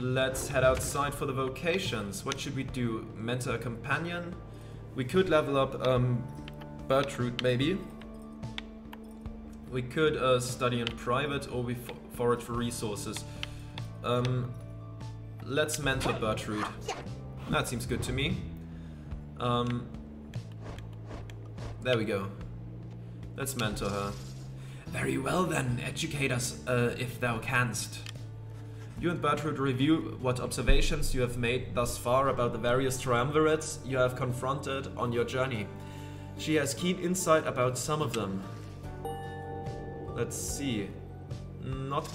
let's head outside for the vocations. What should we do? Mentor a companion? We could level up um, Bertrude, maybe. We could uh, study in private or we fo forage for resources. Um, let's mentor Bertrude. That seems good to me. Um, there we go. Let's mentor her. Very well then, educate us uh, if thou canst. You and Bertrude review what observations you have made thus far about the various triumvirates you have confronted on your journey. She has keen insight about some of them. Let's see. Not...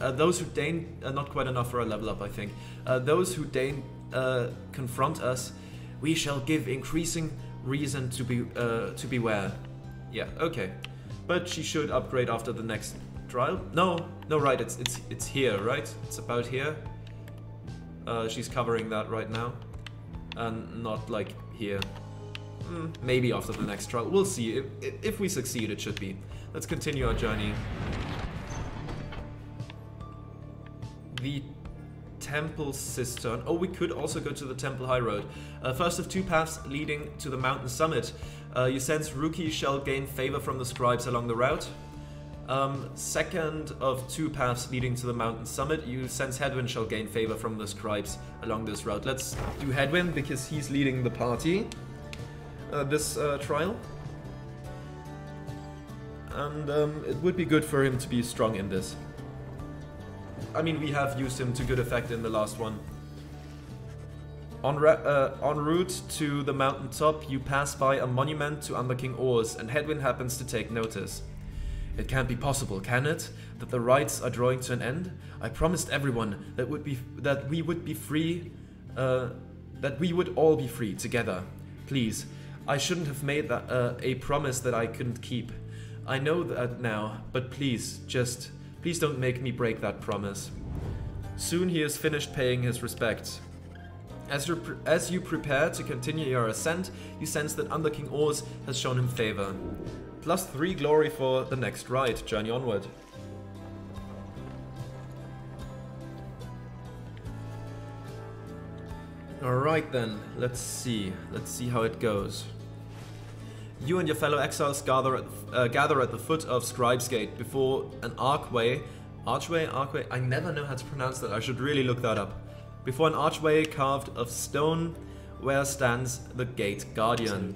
Uh, those who deign... Uh, not quite enough for a level up, I think. Uh, those who deign uh, confront us, we shall give increasing reason to be uh, to beware. Yeah, okay. But she should upgrade after the next trial. No, no, right. It's it's it's here, right? It's about here. Uh, she's covering that right now, and not like here. Mm, maybe after the next trial. We'll see. If, if we succeed, it should be. Let's continue our journey. The Temple Cistern. Oh, we could also go to the Temple High Road. Uh, first of two paths leading to the mountain summit. Uh, you sense Rukey shall gain favor from the scribes along the route. Um, second of two paths leading to the mountain summit, you sense Hedwyn shall gain favor from the scribes along this route. Let's do Hedwyn because he's leading the party uh, this uh, trial. And um, it would be good for him to be strong in this. I mean, we have used him to good effect in the last one. On, uh, en route to the mountain top, you pass by a monument to Under King Ors, and Hedwyn happens to take notice. It can't be possible, can it? That the rites are drawing to an end? I promised everyone that would be that we would be free, uh, that we would all be free together. Please, I shouldn't have made that uh, a promise that I couldn't keep. I know that now, but please, just Please don't make me break that promise. Soon he has finished paying his respects. As, as you prepare to continue your ascent, you sense that Under King Ors has shown him favor. Plus 3 glory for the next ride, journey onward. Alright then, let's see. Let's see how it goes. You and your fellow exiles gather at, uh, gather at the foot of Scribe's Gate before an archway. Archway? Archway? I never know how to pronounce that. I should really look that up. Before an archway carved of stone where stands the Gate Guardian.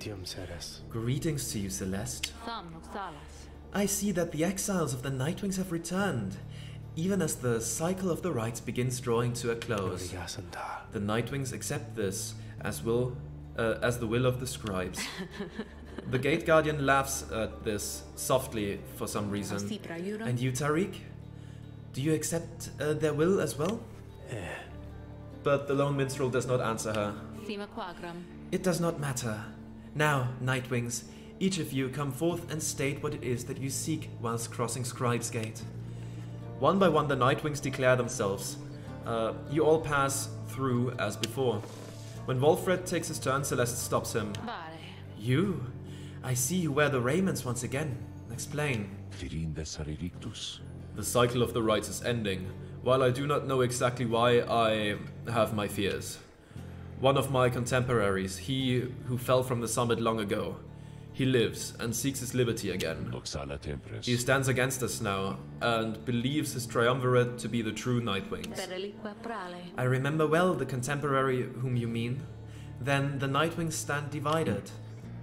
Greetings to you, Celeste. I see that the exiles of the Nightwings have returned, even as the cycle of the rites begins drawing to a close. The Nightwings accept this as will uh, as the will of the scribes. The Gate Guardian laughs at this softly for some reason. And you, Tariq? Do you accept uh, their will as well? but the lone minstrel does not answer her. It does not matter. Now, Nightwings, each of you come forth and state what it is that you seek whilst crossing Scribe's Gate. One by one, the Nightwings declare themselves. Uh, you all pass through as before. When Volfred takes his turn, Celeste stops him. You? I see you wear the raiments once again. Explain. The cycle of the rites is ending. While I do not know exactly why, I have my fears. One of my contemporaries, he who fell from the summit long ago, he lives and seeks his liberty again. He stands against us now and believes his triumvirate to be the true Nightwings. I remember well the contemporary whom you mean. Then the Nightwings stand divided.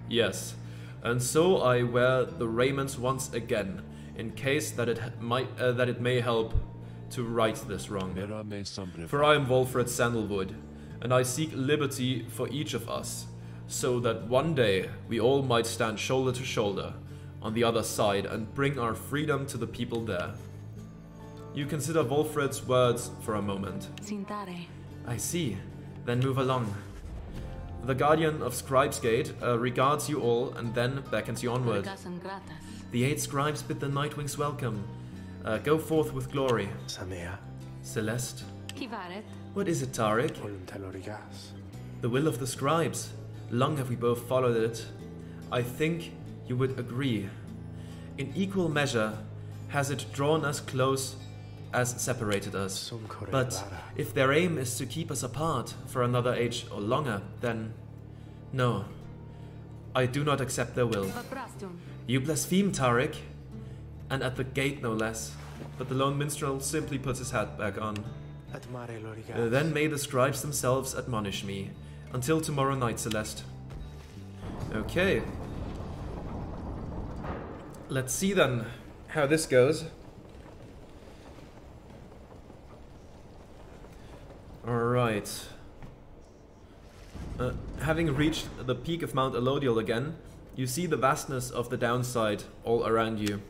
Yes, and so I wear the raiments once again, in case that it might uh, that it may help to right this wrong. For I am Volfred Sandalwood, and I seek liberty for each of us, so that one day we all might stand shoulder to shoulder on the other side and bring our freedom to the people there. You consider Volfred's words for a moment. I see. Then move along. The Guardian of Scribes Gate uh, regards you all and then beckons you onward. The eight scribes bid the Nightwings welcome. Uh, go forth with glory. Samea. Celeste. What is it, Tariq? The will of the scribes. Long have we both followed it. I think you would agree. In equal measure has it drawn us close as separated us. But if their aim is to keep us apart for another age or longer, then no. I do not accept their will. You blaspheme, Tariq. And at the gate, no less. But the lone minstrel simply puts his hat back on. Uh, then may the scribes themselves admonish me. Until tomorrow night, Celeste. Okay. Let's see then how this goes. Alright. Uh, having reached the peak of Mount Alodiel again, you see the vastness of the downside all around you.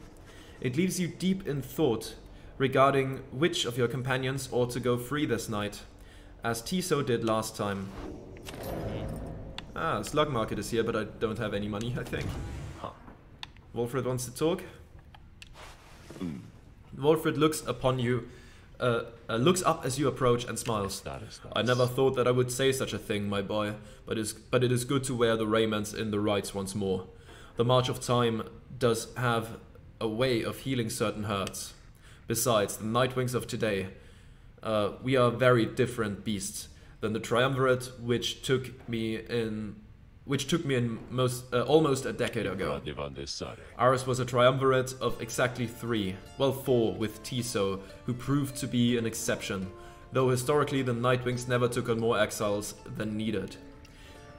It leaves you deep in thought regarding which of your companions ought to go free this night, as Ti'zo did last time. Ah, Slug Market is here, but I don't have any money, I think. Huh. Volfred wants to talk. Mm. Volfred looks upon you uh, uh, looks up as you approach and smiles. That is nice. I never thought that I would say such a thing, my boy, but, it's, but it is good to wear the raiments in the rites once more. The March of Time does have a way of healing certain hurts. Besides, the Nightwings of today, uh, we are very different beasts than the Triumvirate, which took me in which took me in most uh, almost a decade ago. Ours was a triumvirate of exactly three, well four with Ti'zo, who proved to be an exception, though historically the Nightwings never took on more exiles than needed.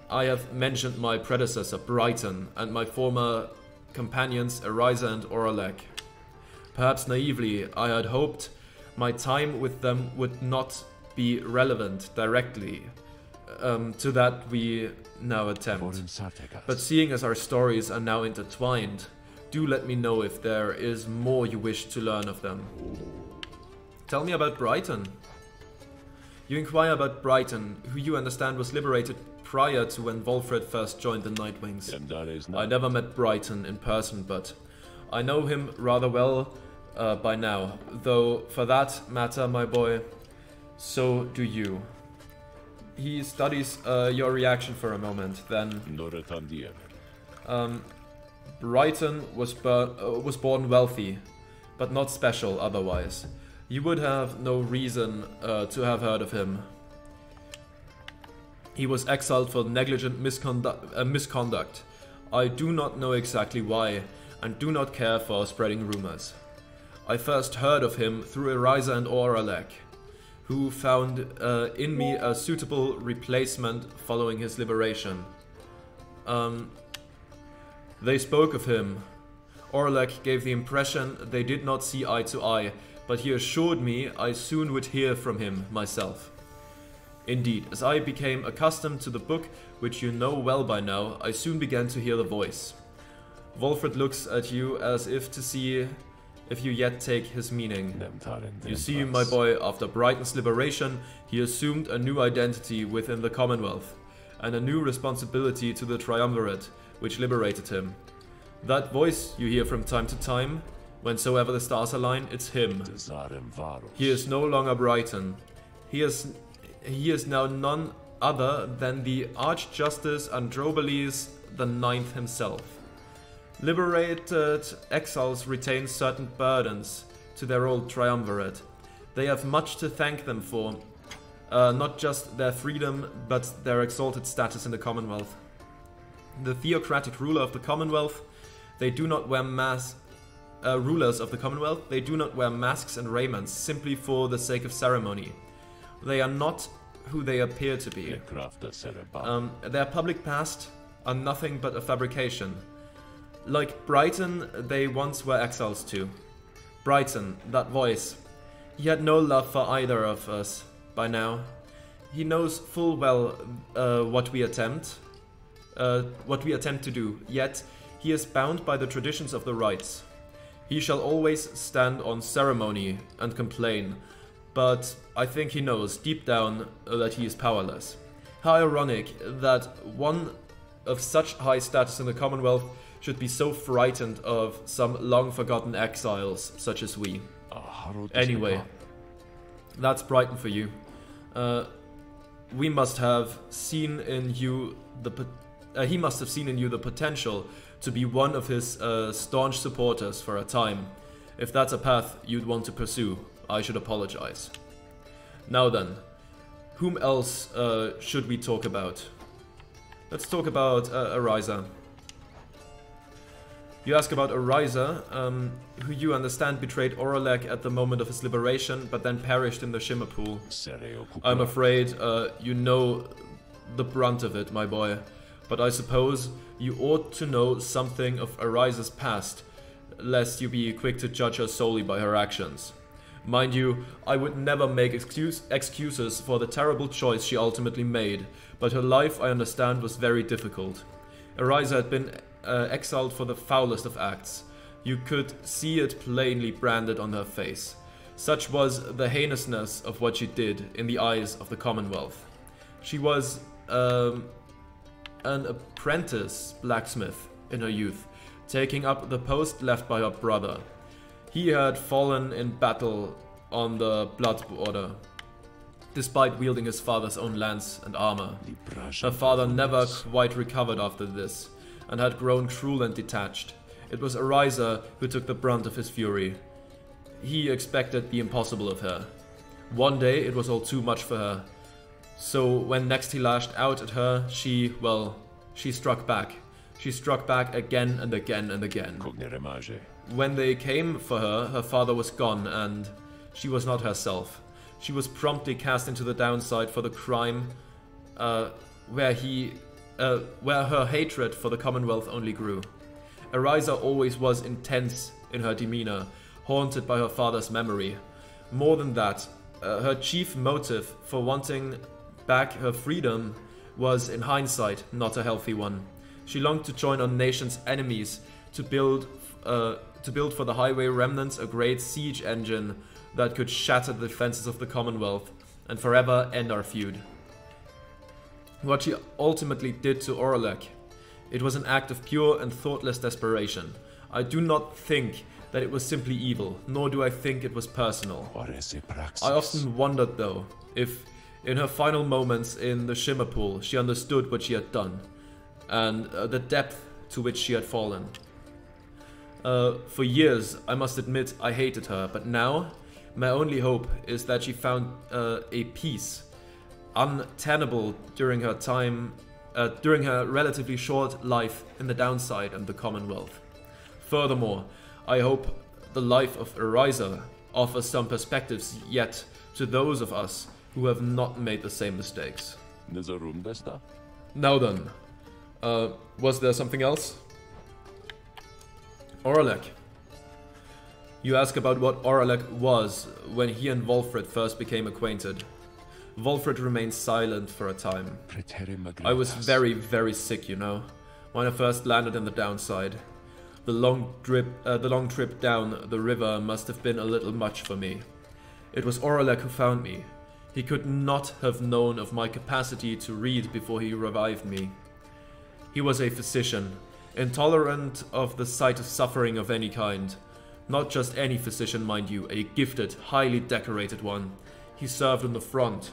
I have mentioned my predecessor Brighton and my former companions Arisa and Oralech. Perhaps naively, I had hoped my time with them would not be relevant directly um, to that we now attempt. But seeing as our stories are now intertwined, do let me know if there is more you wish to learn of them. Tell me about Brighton. You inquire about Brighton, who you understand was liberated prior to when Volfred first joined the Nightwings. I never met Brighton in person, but I know him rather well uh, by now, though for that matter, my boy, so do you. He studies uh, your reaction for a moment, then... Um, Brighton was, uh, was born wealthy, but not special otherwise. You would have no reason uh, to have heard of him. He was exiled for negligent misconduct, uh, misconduct. I do not know exactly why, and do not care for spreading rumors. I first heard of him through Arisa and Oralech who found uh, in me a suitable replacement following his liberation. Um, they spoke of him. Orlek gave the impression they did not see eye to eye, but he assured me I soon would hear from him myself. Indeed, as I became accustomed to the book, which you know well by now, I soon began to hear the voice. Volfred looks at you as if to see if you yet take his meaning. You see, my boy, after Brighton's liberation, he assumed a new identity within the Commonwealth, and a new responsibility to the Triumvirate, which liberated him. That voice you hear from time to time, whensoever the stars align, it's him. He is no longer Brighton. He is, he is now none other than the Archjustice Androbales the Ninth himself. Liberated exiles retain certain burdens to their old triumvirate. They have much to thank them for, uh, not just their freedom, but their exalted status in the Commonwealth. The theocratic ruler of the Commonwealth, they do not wear masks. Uh, rulers of the Commonwealth, they do not wear masks and raiments simply for the sake of ceremony. They are not who they appear to be. Um, their public past are nothing but a fabrication, like Brighton, they once were exiles too. Brighton, that voice. He had no love for either of us by now. He knows full well uh, what we attempt, uh, what we attempt to do. Yet he is bound by the traditions of the rites. He shall always stand on ceremony and complain, but I think he knows deep down that he is powerless. How ironic that one of such high status in the Commonwealth should be so frightened of some long forgotten exiles such as we. Uh, anyway, that's Brighton for you. Uh, we must have seen in you the uh, he must have seen in you the potential to be one of his uh, staunch supporters for a time. If that's a path you'd want to pursue, I should apologize. Now then, whom else uh, should we talk about? Let's talk about uh, Arisa. You ask about Arisa, um, who you understand betrayed Oralech at the moment of his liberation, but then perished in the Shimmer Pool. I'm afraid uh, you know the brunt of it, my boy. But I suppose you ought to know something of Arisa's past, lest you be quick to judge her solely by her actions. Mind you, I would never make excuse excuses for the terrible choice she ultimately made, but her life, I understand, was very difficult. Arisa had been uh, exiled for the foulest of acts. You could see it plainly branded on her face. Such was the heinousness of what she did in the eyes of the Commonwealth. She was um, an apprentice blacksmith in her youth, taking up the post left by her brother. He had fallen in battle on the blood border, despite wielding his father's own lance and armor. Her father never quite recovered after this, and had grown cruel and detached. It was Arisa who took the brunt of his fury. He expected the impossible of her. One day it was all too much for her. So when next he lashed out at her, she, well, she struck back. She struck back again and again and again. When they came for her, her father was gone and she was not herself. She was promptly cast into the downside for the crime uh, where he uh, where her hatred for the Commonwealth only grew. Arisa always was intense in her demeanor, haunted by her father's memory. More than that, uh, her chief motive for wanting back her freedom was, in hindsight, not a healthy one. She longed to join our nation's enemies to build, uh, to build for the High Wing remnants a great siege engine that could shatter the defenses of the Commonwealth and forever end our feud what she ultimately did to Oralech. It was an act of pure and thoughtless desperation. I do not think that it was simply evil, nor do I think it was personal. I often wondered, though, if in her final moments in the Shimmer Pool she understood what she had done, and uh, the depth to which she had fallen. Uh, for years, I must admit, I hated her, but now, my only hope is that she found uh, a peace untenable during her time, uh, during her relatively short life in the downside and the Commonwealth. Furthermore, I hope the life of Arisa offers some perspectives yet to those of us who have not made the same mistakes. Now then, uh, was there something else? Oralech. You ask about what Oralech was when he and Volfred first became acquainted. Volfred remained silent for a time. I was very, very sick, you know, when I first landed in the downside. The long, drip, uh, the long trip down the river must have been a little much for me. It was Oralech who found me. He could not have known of my capacity to read before he revived me. He was a physician, intolerant of the sight of suffering of any kind. Not just any physician, mind you, a gifted, highly decorated one. He served on the front.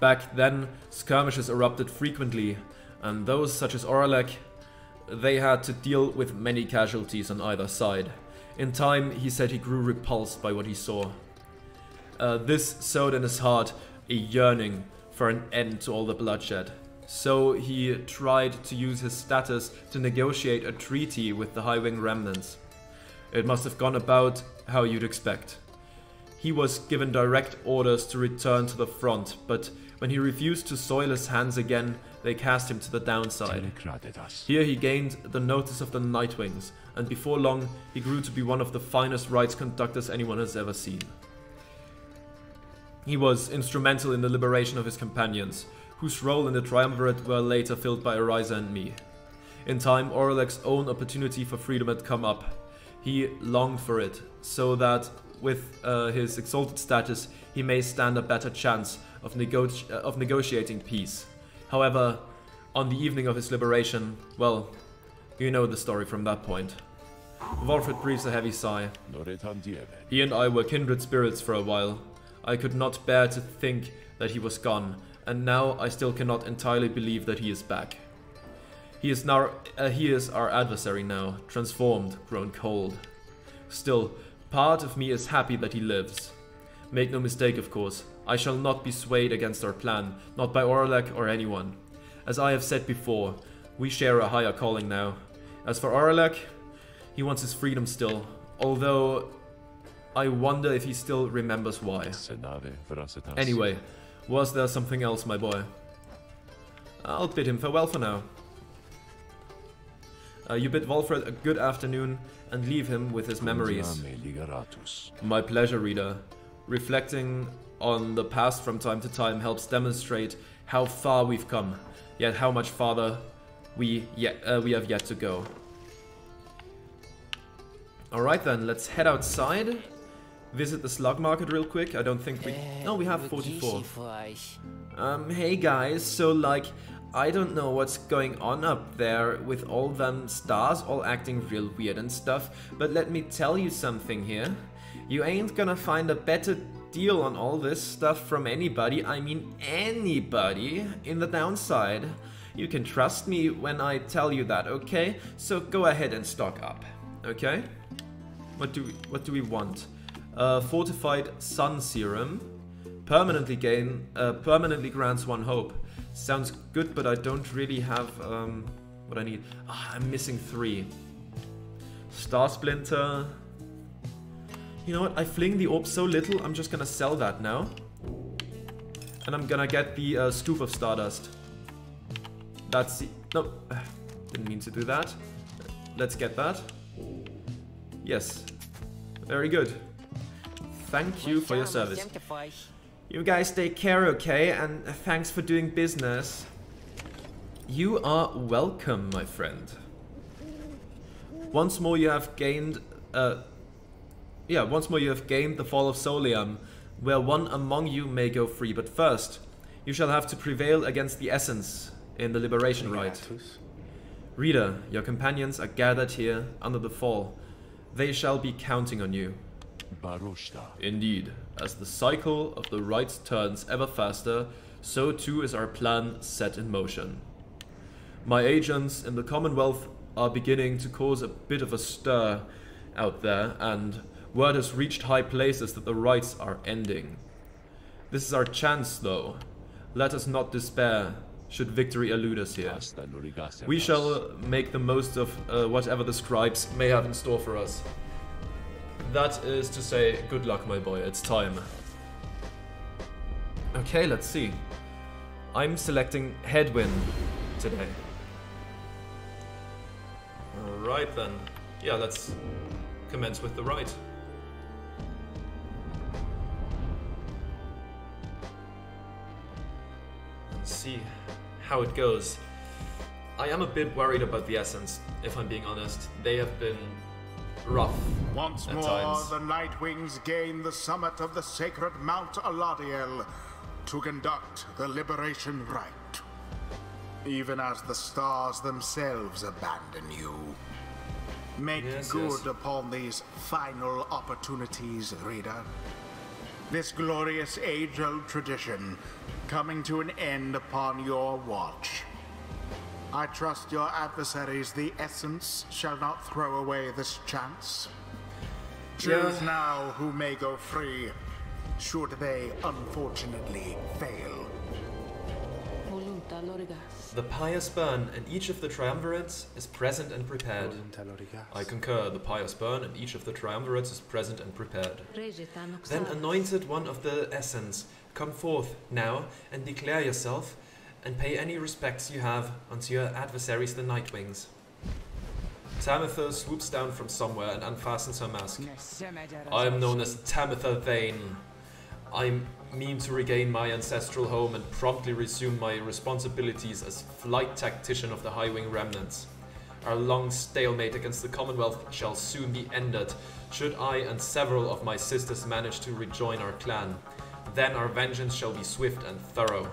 Back then, skirmishes erupted frequently, and those such as Oralech, they had to deal with many casualties on either side. In time, he said he grew repulsed by what he saw. Uh, this sowed in his heart a yearning for an end to all the bloodshed. So he tried to use his status to negotiate a treaty with the High Wing remnants. It must have gone about how you'd expect. He was given direct orders to return to the front, but when he refused to soil his hands again, they cast him to the downside. Here he gained the notice of the Nightwings, and before long he grew to be one of the finest rites conductors anyone has ever seen. He was instrumental in the liberation of his companions, whose role in the triumvirate were later filled by Arisa and me. In time, Oralech's own opportunity for freedom had come up. He longed for it, so that with uh, his exalted status, he may stand a better chance of, nego uh, of negotiating peace. However, on the evening of his liberation, well, you know the story from that point. Volfred breathes a heavy sigh. He and I were kindred spirits for a while. I could not bear to think that he was gone, and now I still cannot entirely believe that he is back. He is now uh, he is our adversary now, transformed, grown cold. Still, part of me is happy that he lives. Make no mistake, of course, I shall not be swayed against our plan, not by Orlek or anyone. As I have said before, we share a higher calling now. As for Orlek, he wants his freedom still, although I wonder if he still remembers why. Anyway, was there something else, my boy? I'll bid him farewell for now. Uh, you bid Volfred a good afternoon and leave him with his memories. My pleasure, reader. Reflecting on the past from time to time helps demonstrate how far we've come, yet how much farther we yet uh, we have yet to go. Alright then, let's head outside. Visit the slug market real quick. I don't think we... No, we have 44. Um, hey guys, so like, I don't know what's going on up there with all them stars all acting real weird and stuff, but let me tell you something here. You ain't gonna find a better deal on all this stuff from anybody, I mean anybody, in the downside. You can trust me when I tell you that, okay? So go ahead and stock up, okay? What do we, what do we want? Uh, fortified Sun Serum. Permanently gain, uh, permanently grants one hope. Sounds good, but I don't really have um, what I need. Oh, I'm missing three. Star Splinter. You know what? I fling the orb so little, I'm just gonna sell that now. And I'm gonna get the uh, Stoof of Stardust. That's the... No, didn't mean to do that. Let's get that. Yes. Very good. Thank you for your service. You guys take care, okay? And thanks for doing business. You are welcome, my friend. Once more you have gained... Uh, yeah, once more you have gained the Fall of Soliam, where one among you may go free. But first, you shall have to prevail against the Essence in the Liberation Rite. Reader, your companions are gathered here under the Fall. They shall be counting on you. Indeed, as the cycle of the rites turns ever faster, so too is our plan set in motion. My agents in the Commonwealth are beginning to cause a bit of a stir out there, and word has reached high places that the rites are ending. This is our chance, though. Let us not despair, should victory elude us here. We shall make the most of uh, whatever the scribes may have in store for us. That is to say, good luck, my boy, it's time. Okay, let's see. I'm selecting Hedwyn today. Alright then. Yeah, let's commence with the right. Let's see how it goes. I am a bit worried about the Essence, if I'm being honest. They have been rough. Once more, times. the Nightwings gain the summit of the sacred Mount Alodiel to conduct the Liberation Rite. Even as the stars themselves abandon you. Make Yes, good yes. upon these final opportunities, reader. This glorious age-old tradition coming to an end upon your watch. I trust your adversaries, the Essence, shall not throw away this chance. Choose Yeah. now who may go free, should they unfortunately fail. The pious burn in each of the triumvirates is present and prepared. I concur, the pious burn in each of the triumvirates is present and prepared. Then noxalis. anointed one of the essence, come forth now and declare yourself and pay any respects you have unto your adversaries the Nightwings. Tamitha swoops down from somewhere and unfastens her mask. I am known as Tamitha Vane. I mean to regain my ancestral home and promptly resume my responsibilities as flight tactician of the High Wing Remnants. Our long stalemate against the Commonwealth shall soon be ended, should I and several of my sisters manage to rejoin our clan. Then our vengeance shall be swift and thorough.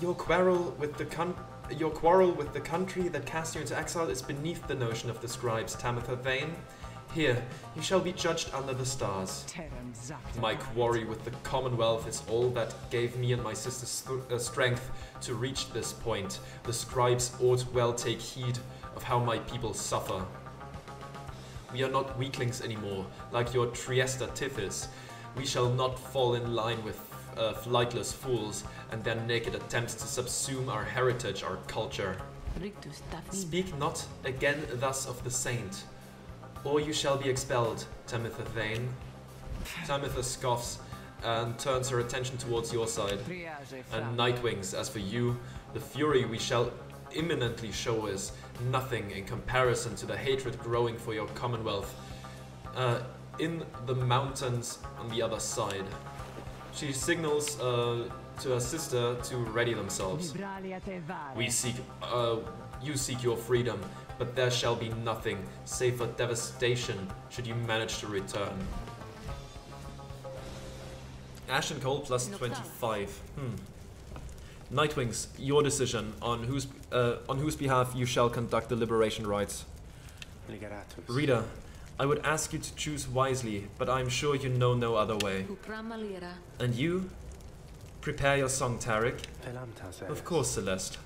Your quarrel with the con- your quarrel with the country that cast you into exile is beneath the notion of the scribes, Tamitha Vane. Here, you shall be judged under the stars. My quarry with the Commonwealth is all that gave me and my sisters st- uh, strength to reach this point. The scribes ought well take heed of how my people suffer. We are not weaklings anymore, like your Triesta Tifis. We shall not fall in line with uh, flightless fools and their naked attempts to subsume our heritage, our culture. Speak not again thus of the saint, or you shall be expelled, Tamitha Vane. Tamitha scoffs and turns her attention towards your side. And Nightwings, as for you, the fury we shall imminently show is nothing in comparison to the hatred growing for your commonwealth uh, in the mountains on the other side. She signals uh, to her sister to ready themselves. We seek, uh, you seek your freedom, but there shall be nothing save for devastation should you manage to return. Ash and Cold plus 25. Hmm. Nightwings, your decision on whose uh, on whose behalf you shall conduct the liberation rites. Liberatus. Reader, I would ask you to choose wisely, but I am sure you know no other way. And you? Prepare your song, Tariq. Of course, Celeste.